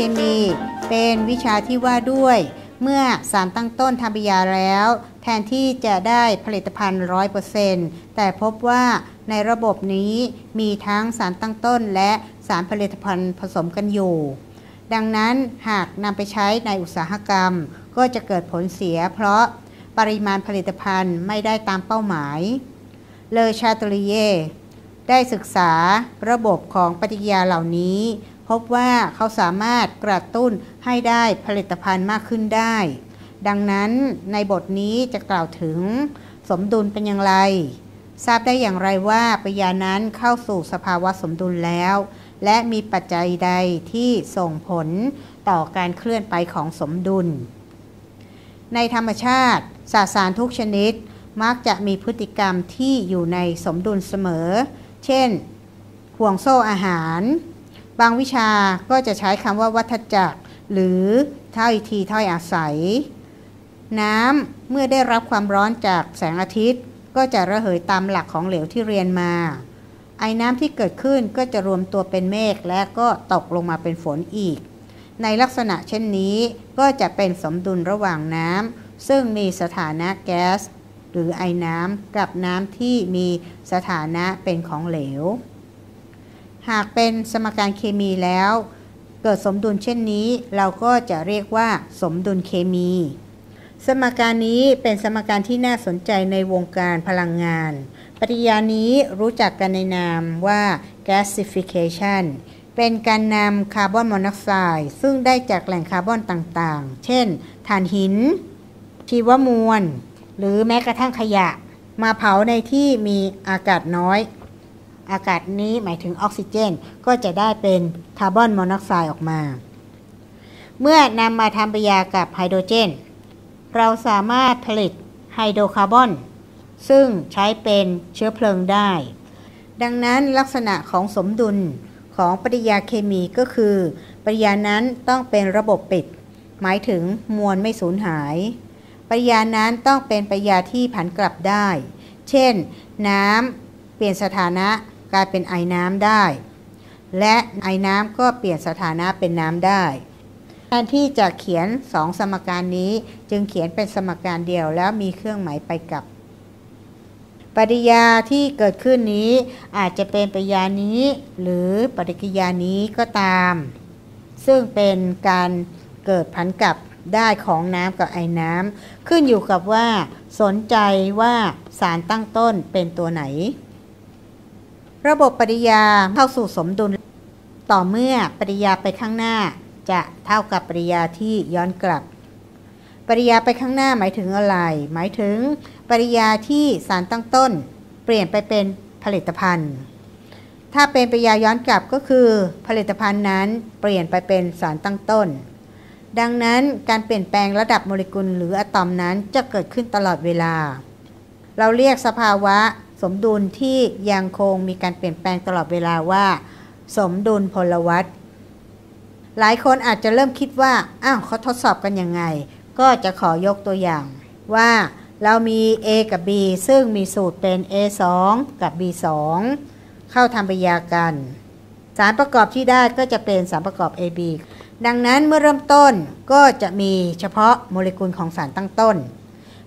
เคมี เป็นวิชาที่ว่าด้วย เมื่อสารตั้งต้นทำปฏิกิริยาแล้ว แทนที่จะได้ผลิตภัณฑ์ 100%แต่พบว่าในระบบนี้มีทั้งสารตั้งต้นและสารผลิตภัณฑ์ผสมกันอยู่ ดังนั้นหากนำไปใช้ในอุตสาหกรรม ก็จะเกิดผลเสีย เพราะปริมาณผลิตภัณฑ์ไม่ได้ตามเป้าหมาย เลอชาตลีเยได้ศึกษาระบบของปฏิกิริยาเหล่านี้ พบว่าเขาสามารถกระตุ้นให้ได้ผลิตภัณฑ์มากขึ้นได้ ดังนั้นในบทนี้จะกล่าวถึงสมดุลเป็นอย่างไร ทราบได้อย่างไรว่าปฏิกิริยานั้นเข้าสู่สภาวะสมดุลแล้ว และมีปัจจัยใดที่ส่งผลต่อการเคลื่อนไปของสมดุล ในธรรมชาติสสารทุกชนิดมักจะมีพฤติกรรมที่อยู่ในสมดุลเสมอ เช่น ห่วงโซ่อาหาร บางวิชาก็จะใช้คำว่าวัฏจักร หรือถ้อยทีถ้อยอาศัย น้ำเมื่อได้รับความร้อนจากแสงอาทิตย์ ก็จะระเหยตามหลักของเหลวที่เรียนมา ไอ้น้ำที่เกิดขึ้นก็จะรวมตัวเป็นเมฆและก็ตกลงมาเป็นฝนอีก ในลักษณะเช่นนี้ก็จะเป็นสมดุลระหว่างน้ำซึ่งมีสถานะแก๊สหรือไอ้น้ำกับน้ำที่มีสถานะเป็นของเหลว หากเป็นสมการเคมีแล้ว เกิดสมดุลเช่นนี้ เราก็จะเรียกว่าสมดุลเคมี สมการนี้เป็นสมการที่น่าสนใจในวงการพลังงาน ปฏิยานี้รู้จักกันในนามว่า gasification เป็นการนำคาร์บอนมอนอกไซด์ซึ่งได้จากแหล่งคาร์บอนต่างๆ เช่นถ่านหิน ชีวมวล หรือแม้กระทั่งขยะ มาเผาในที่มีอากาศน้อย อากาศนี้หมายถึงออกซิเจน ก็จะได้เป็นคาร์บอนมอนอกไซด์ออกมา เมื่อนำมาทำปฏิกิริยากับไฮโดรเจน เราสามารถผลิตไฮโดรคาร์บอน ซึ่งใช้เป็นเชื้อเพลิงได้ ดังนั้นลักษณะของสมดุลของปฏิกิริยาเคมีก็คือ ปฏิกิริยานั้นต้องเป็นระบบปิด หมายถึงมวลไม่สูญหาย ปฏิกิริยานั้นต้องเป็นปฏิกิริยาที่ผันกลับได้ เช่น น้ำเปลี่ยนสถานะ กลายเป็นไอน้ำได้ และไอน้ำก็เปลี่ยนสถานะเป็นน้ำได้แทนที่จะเขียนสองสมการนี้จึงเขียนเป็นสมการเดียวแล้วมีเครื่องหมายไปกับ ปฏิกิริยาที่เกิดขึ้นนี้อาจจะเป็นปฏิกิริยานี้ หรือปฏิกิริยานี้ก็ตาม ซึ่งเป็นการเกิดผันกลับได้ของน้ำกับไอ้น้ำขึ้นอยู่กับว่า สนใจว่าสารตั้งต้นเป็นตัวไหน ระบบปฏิกิริยาเข้าสู่สมดุล ต่อเมื่อปฏิกิริยาไปข้างหน้า จะเท่ากับปฏิกิริยาที่ย้อนกลับ ปฏิกิริยาไปข้างหน้าหมายถึงอะไร หมายถึงปฏิกิริยาที่สารตั้งต้น เปลี่ยนไปเป็นผลิตภัณฑ์ ถ้าเป็นปริยาย้อนกลับก็คือผลิตภัณฑ์นั้นเปลี่ยนไปเป็นสารตั้งต้น ดังนั้นการเปลี่ยนแปลงระดับโมเลกุลหรืออะตอมนั้นจะเกิดขึ้นตลอดเวลา เราเรียกสภาวะ สมดุลที่ยังคงมีการเปลี่ยนแปลงตลอดเวลาว่า สมดุลพลวัตหลายคนอาจจะเริ่มคิดว่า อ้าวเขาทดสอบกันยังไง ก็จะขอยกตัวอย่างว่าเรามี A กับ B ซึ่งมีสูตรเป็น A2 กับ B2 เข้าทำปฏิกิริยากัน สารประกอบที่ได้ก็จะเป็นสารประกอบ AB ดังนั้นเมื่อเริ่มต้นก็จะมีเฉพาะโมเลกุลของสารตั้งต้น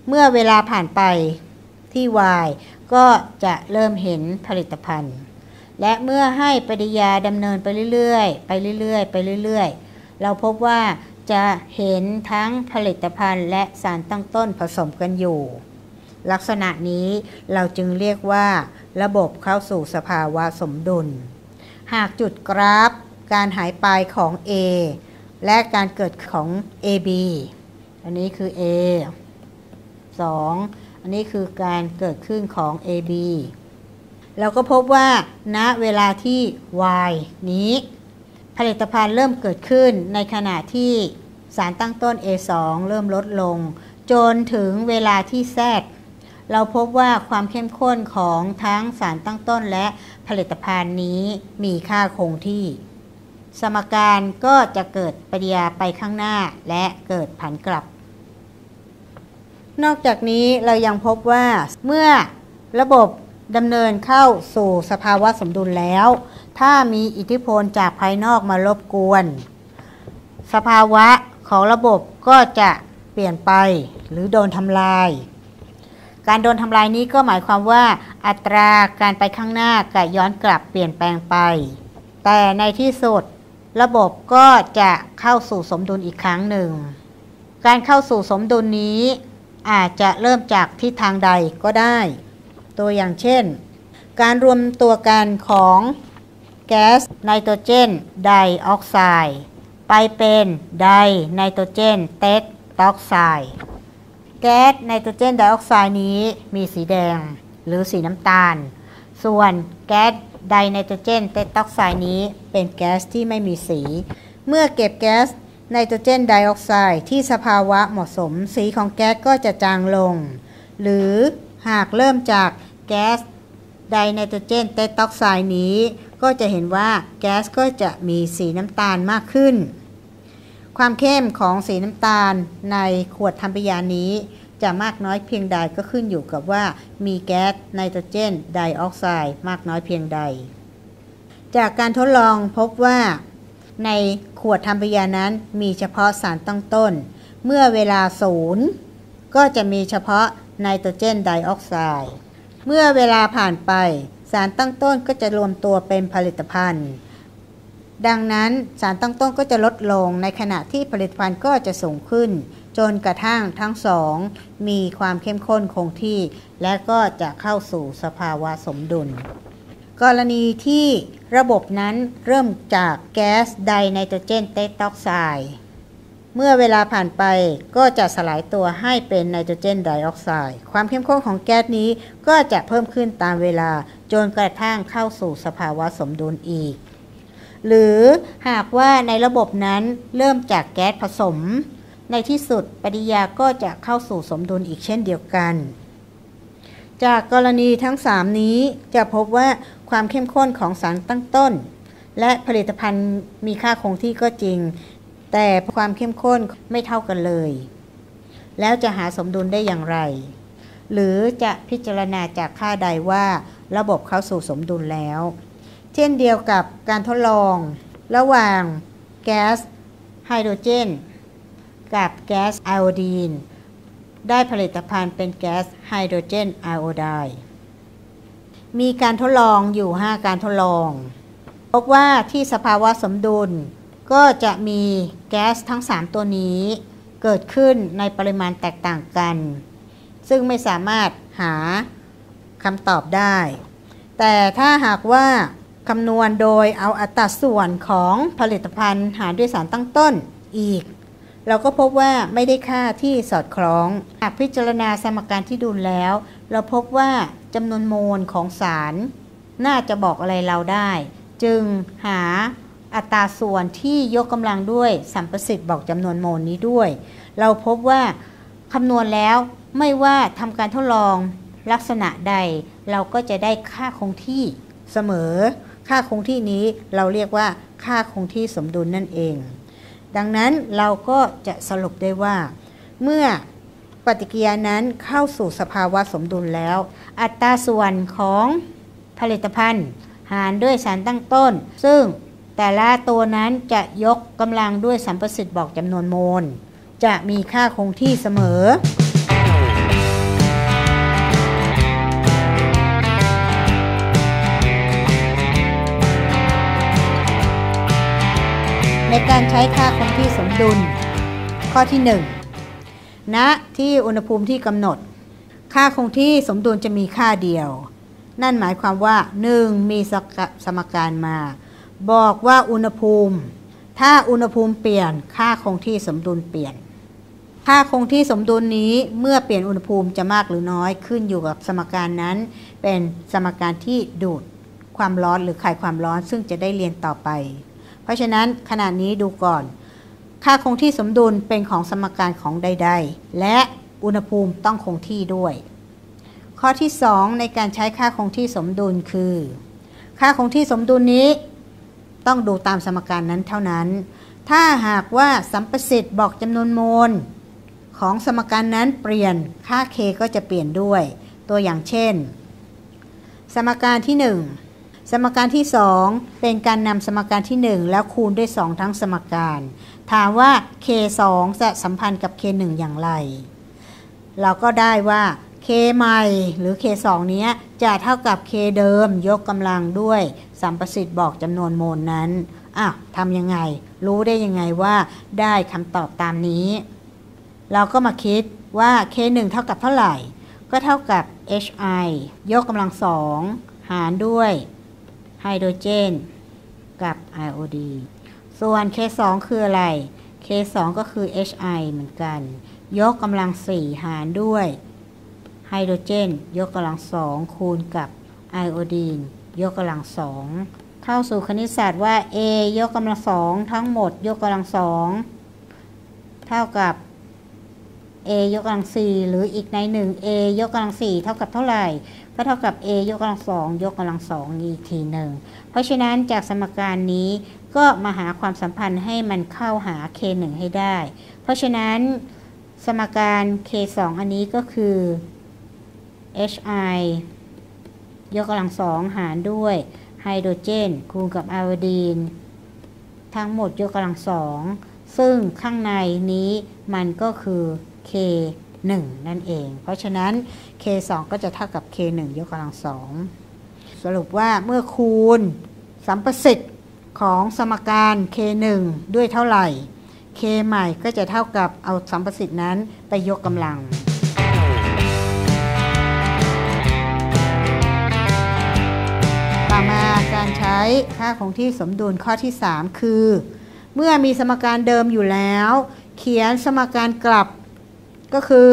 เมื่อเวลาผ่านไปที่ Y ก็จะเริ่มเห็นผลิตภัณฑ์ และเมื่อให้ปฏิยาดำเนินไปเรื่อยๆ ไปเรื่อยๆ ไปเรื่อยๆ เราพบว่าจะเห็นทั้งผลิตภัณฑ์และสารตั้งต้นผสมกันอยู่ ลักษณะนี้เราจึงเรียกว่า ระบบเข้าสู่สภาวะสมดุล หากจุดกราฟ การหายไปของ A และการเกิดของ AB อันนี้คือ A 2 อันนี้คือการเกิดขึ้นของ AB เราก็พบว่าณเวลาที่ y นี้ ผลิตภัณฑ์เริ่มเกิดขึ้นในขณะที่สารตั้งต้น A2 เริ่มลดลง จนถึงเวลาที่ Z เราพบว่าความเข้มข้นของทั้งสารตั้งต้นและผลิตภัณฑ์นี้มีค่าคงที่ สมการก็จะเกิดปริยาไปข้างหน้าและเกิดผันกลับ นอกจากนี้เรายังพบว่าเมื่อระบบดำเนินเข้าสู่สภาวะสมดุลแล้ว ถ้ามีอิทธิพลจากภายนอกมารบกวน สภาวะของระบบก็จะเปลี่ยนไปหรือโดนทำลาย การโดนทำลายนี้ก็หมายความว่า อัตราการไปข้างหน้ากับย้อนกลับเปลี่ยนแปลงไป แต่ในที่สุดระบบก็จะเข้าสู่สมดุลอีกครั้งหนึ่ง การเข้าสู่สมดุลนี้ อาจจะเริ่มจากทิศทางใดก็ได้ ตัวอย่างเช่น การรวมตัวกันของแก๊สไนโตรเจนไดออกไซด์ไปเป็นไดไนโตรเจนเตตออกไซด์แก๊สไนโตรเจนไดออกไซด์นี้มีสีแดงหรือสีน้ำตาล ส่วนแก๊สไดไนโตรเจนเตตรอกไซด์นี้เป็นแก๊สที่ไม่มีสี เมื่อเก็บแก๊ส ไนโตรเจนไดออกไซด์ที่สภาวะเหมาะสม สีของแก๊สก็จะจางลง หรือหากเริ่มจากแก๊สไดไนโตรเจนเตตรอกไซด์นี้ ก็จะเห็นว่าแก๊สก็จะมีสีน้ำตาลมากขึ้น ความเข้มของสีน้ำตาลในขวดทำปิยานี้ จะมากน้อยเพียงใดก็ขึ้นอยู่กับว่ามีแก๊สไนโตรเจนไดออกไซด์มากน้อยเพียงใด จากการทดลองพบว่า ในขวดทำปฏิยานั้นมีเฉพาะสารตั้งต้น เมื่อเวลาศูนย์ก็จะมีเฉพาะไนโตรเจนไดออกไซด์ เมื่อเวลาผ่านไปสารตั้งต้นก็จะรวมตัวเป็นผลิตภัณฑ์ ดังนั้นสารตั้งต้นก็จะลดลงในขณะที่ผลิตภัณฑ์ก็จะสูงขึ้น จนกระทั่งทั้งสอง มีความเข้มข้นคงที่ และก็จะเข้าสู่สภาวะสมดุล กรณีที่ระบบนั้นเริ่มจากแก๊สไดไนโตรเจนเตตอกไซด์เมื่อเวลาผ่านไปก็จะสลายตัวให้เป็นไนโตรเจนไดออกไซด์ความเข้มข้นของแก๊สนี้ก็จะเพิ่มขึ้นตามเวลาจนกระทั่งเข้าสู่สภาวะสมดุลอีก หรือหากว่าในระบบนั้นเริ่มจากแก๊สผสม ในที่สุดปฏิกิริยาก็จะเข้าสู่สมดุลอีกเช่นเดียวกัน จากกรณีทั้ง 3 นี้จะพบว่า ความเข้มข้นของสารตั้งต้น และผลิตภัณฑ์มีค่าคงที่ก็จริง แต่ความเข้มข้นไม่เท่ากันเลย แล้วจะหาสมดุลได้อย่างไร หรือจะพิจารณาจากค่าใดว่าระบบเข้าสู่สมดุลแล้ว เช่นเดียวกับการทดลอง ระหว่างแก๊สไฮโดรเจน กับแก๊สไอโอดีนได้ผลิตภัณฑ์เป็นแก๊สไฮโดรเจนไอโอไดด์ มีการทดลองอยู่ 5 การทดลอง พบว่าที่สภาวะสมดุล ก็จะมีแก๊สทั้ง 3 ตัวนี้ เกิดขึ้นในปริมาณแตกต่างกัน ซึ่งไม่สามารถหาคำตอบได้ แต่ถ้าหากว่าคำนวณโดยเอาอัตราส่วนของผลิตภัณฑ์หารด้วยสารตั้งต้นอีก เราก็พบว่าไม่ได้ค่าที่สอดคล้อง หากพิจารณาสมการที่ดูแล้ว เราพบว่าจำนวนโมลของสาร น่าจะบอกอะไรเราได้ จึงหาอัตราส่วนที่ยกกำลังด้วยสัมประสิทธิ์บอกจำนวนโมลนี้ด้วย เราพบว่าคำนวณแล้วไม่ว่าทำการทดลองลักษณะใด เราก็จะได้ค่าคงที่เสมอ ค่าคงที่นี้เราเรียกว่าค่าคงที่สมดุลนั่นเอง ดังนั้นเราก็จะสรุปได้ว่า เมื่อ ปฏิกิริยานั้นเข้าสู่สภาวะสมดุลแล้ว อัตราส่วนของผลิตภัณฑ์หารด้วยสารตั้งต้น ซึ่งแต่ละตัวนั้นจะยกกำลังด้วยสัมประสิทธิ์บอกจำนวนโมล จะมีค่าคงที่เสมอ ในการใช้ค่าคงที่สมดุล ข้อที่ 1 ณที่อุณหภูมิที่กำหนด ค่าคงที่สมดุลจะมีค่าเดียว นั่นหมายความว่า 1. มีสมการมา บอกว่าอุณหภูมิ ถ้าอุณหภูมิเปลี่ยน ค่าคงที่สมดุลเปลี่ยน ค่าคงที่สมดุลนี้เมื่อเปลี่ยนอุณหภูมิจะมากหรือน้อยขึ้นอยู่กับสมการนั้น เป็นสมการที่ดูดความร้อนหรือคายความร้อนซึ่งจะได้เรียนต่อไป เพราะฉะนั้นขณะนี้ดูก่อน ค่าคงที่สมดุลเป็นของสมการของใด ๆ และอุณหภูมิต้องคงที่ด้วย ข้อที่ 2 ในการใช้ค่าคงที่สมดุลคือ ค่าคงที่สมดุลนี้ ต้องดูตามสมการนั้นเท่านั้น ถ้าหากว่าสัมประสิทธิ์บอกจำนวนโมลของสมการนั้นเปลี่ยนค่า k ก็จะเปลี่ยนด้วย ตัวอย่างเช่น สมการที่ 1 สมการที่ 2 เป็นการนำสมการที่ 1 แล้วคูณด้วย 2 ทั้งสมการ ถามว่า k2 จะสัมพันธ์กับ k1 อย่างไร เราก็ได้ว่า k ใหม่หรือ k2 เนี้ยจะเท่ากับ k เดิมยกกำลังด้วยสัมประสิทธิ์บอกจำนวนโมลนั้นอะทำยังไง รู้ได้ยังไงว่าได้คำตอบตามนี้ เราก็มาคิดว่า k1 เท่ากับเท่าไหร่ ก็เท่ากับ hi ยกกำลังสองหารด้วยไฮโดรเจน กับไอโอดี ส่วน k2 คืออะไร k2 ก็คือ hi เหมือนกัน ยกกำลังสี่หารด้วยไฮโดรเจน ยกกำลังสองคูณกับไอโอดีน ยกกำลังสองเข้าสู่คณิตศาสตร์ว่า a ยกกำลังสองทั้งหมด ยกกำลังสองเท่ากับ a ยกกำลังสี่หรืออีกในหนึ่ง a ยกกำลังสี่เท่ากับเท่าไหร่ ก็เท่ากับ a ยกกำลังสองยกกำลังสองอีกทีหนึ่งเพราะฉะนั้นจากสมการนี้ ก็มาหาความสัมพันธ์ให้มันเข้าหา k 1 ให้ได้ เพราะฉะนั้นสมการ k 2 อันนี้ก็คือ hi ยกกำลังสองหารด้วยไฮโดรเจนคูณกับไอโอดีน ทั้งหมดยกกำลังสองซึ่งข้างในนี้มันก็คือ k 1 นั่นเอง เพราะฉะนั้น k 2 ก็จะเท่ากับ k 1 ยกกำลังสองสรุปว่าเมื่อคูณสัมประสิทธิ์ ของสมการ k 1 ด้วยเท่าไหร่ k ใหม่ก็จะเท่ากับเอาสัมประสิทธิ์นั้นไปยกกำลัง ต่อมาการใช้ค่าคงที่สมดุลข้อที่ 3 คือ เมื่อมีสมการเดิมอยู่แล้ว เขียนสมการกลับก็คือ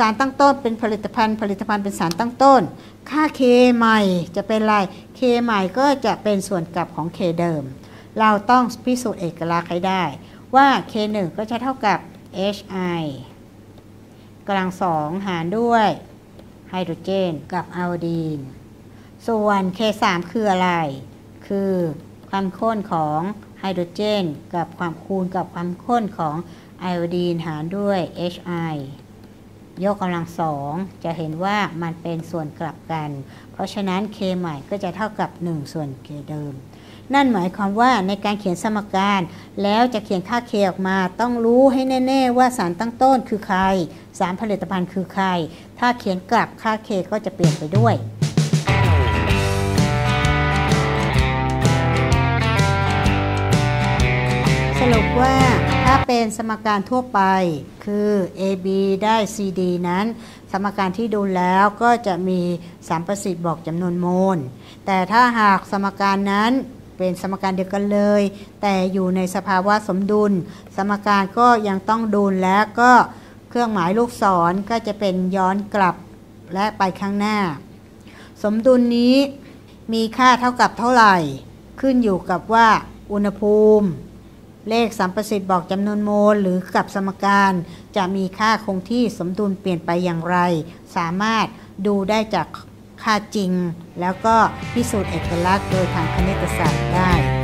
สารตั้งต้นเป็นผลิตภัณฑ์ ผลิตภัณฑ์เป็นสารตั้งต้น ค่า K ใหม่จะเป็นอะไร K ใหม่ก็จะเป็นส่วนกลับของ K เดิม เราต้องพิสูจน์เอกลักษณ์ให้ได้ ว่า K 1 ก็จะเท่ากับ Hi กำลังสองหารด้วยไฮโดรเจนกับไอโอดีน ส่วน K3 คืออะไร คือความข้นของไฮโดรเจน กับความคูณกับความข้นของไอโอดีนหารด้วย Hi ยกกำลังสองจะเห็นว่ามันเป็นส่วนกลับกัน เพราะฉะนั้น K ใหม่ก็จะเท่ากับ 1 ส่วน K เดิม นั่นหมายความว่าในการเขียนสมการ แล้วจะเขียนค่า K ออกมา ต้องรู้ให้แน่ ๆ ว่าสารตั้งต้นคือใคร สารผลิตภัณฑ์คือใคร ถ้าเขียนกลับค่า K ก็จะเปลี่ยนไปด้วยสรุปว่า ถ้าเป็นสมการทั่วไปคือ AB ได้ CD นั้น สมการที่ดูแล้วก็จะมีสามประสิทธิ์บอกจำนวนโมล แต่ถ้าหากสมการนั้นเป็นสมการเดียวกันเลย แต่อยู่ในสภาวะสมดุล สมการก็ยังต้องดูลและก็เครื่องหมายลูกศรก็จะเป็นย้อนกลับและไปข้างหน้า สมดุลนี้มีค่าเท่ากับเท่าไหร่ ขึ้นอยู่กับว่าอุณหภูมิ เลขสัมประสิทธิ์บอกจำนวนโมลหรือกับสมการ จะมีค่าคงที่สมดุลเปลี่ยนไปอย่างไร สามารถดูได้จากค่าจริง แล้วก็พิสูจน์เอกลักษณ์โดยทางคณิตศาสตร์ได้